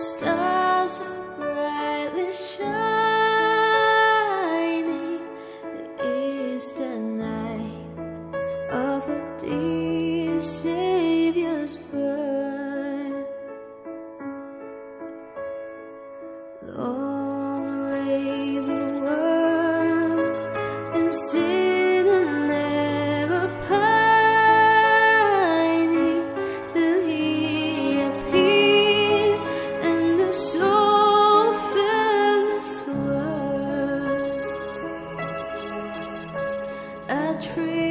stars are brightly shining. It is the night of a dear Savior's birth. Long lay the world and see. A trail